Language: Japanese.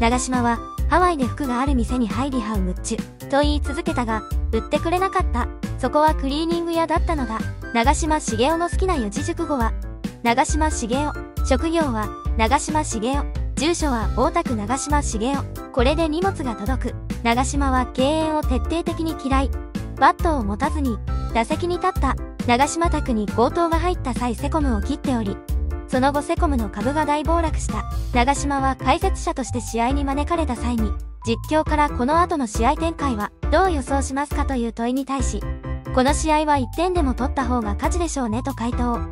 長島は、ハワイで服がある店に入りハウムッチュ、と言い続けたが、売ってくれなかった。そこはクリーニング屋だったのだ。長島茂雄の好きな四字熟語は、長島茂雄。職業は、長島茂雄。住所は大田区長島茂雄。これで荷物が届く。長島は敬遠を徹底的に嫌い。バットを持たずに、打席に立った。長島宅に強盗が入った際セコムを切っており、その後セコムの株が大暴落した。長島は解説者として試合に招かれた際に、実況からこの後の試合展開はどう予想しますかという問いに対し、この試合は1点でも取った方が勝ちでしょうねと回答。